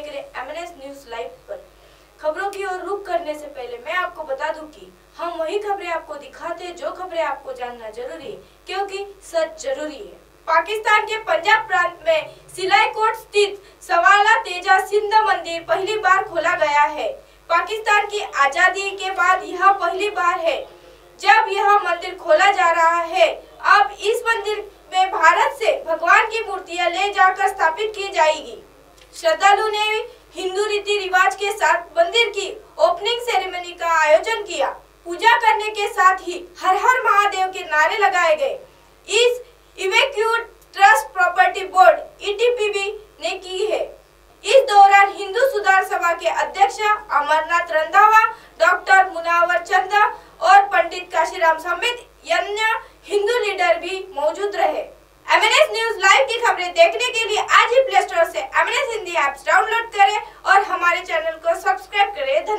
लेकर MNS news live पर। खबरों की ओर रुख करने से पहले मैं आपको बता दूँ कि हम वही खबरें आपको दिखाते हैं, जो खबरें आपको जानना ज़रूरी है, क्योंकि सच ज़रूरी है। पाकिस्तान के पंजाब प्रांत में सिलाई कोट स्थित सवाला तेजा सिंध मंदिर पहली बार खोला गया है। पाकिस्तान की आज़ादी के बाद यह पहली बार है, जब यह मंदिर खोला जा रहा है। अब इस मंदिर में भारत से भगवान की मूर्तियाँ ले जाकर स्थापित की जाएगी। श्रद्धालु ने हिंदू रीति रिवाज के साथ मंदिर की ओपनिंग सेरेमनी का आयोजन किया। पूजा करने के साथ ही हर हर महादेव के नारे लगाए गए। इस evacuee trust property board ETPB ने की है। इस दौरान हिंदू सुधार सभा के अध्यक्ष अमरनाथ रंधावा, डॉक्टर मुनावर चंदा और पंडित काशीराम समेत अन्य हिंदू लीडर भी मौजूद रहे। एमएनएस न्यूज़ लाइव की खबरें देखने के लिए से एमएनएस हिंदी ऐप्स डाउनलोड करें और हमारे चैनल को सब्सक्राइब करें। धन्यवाद।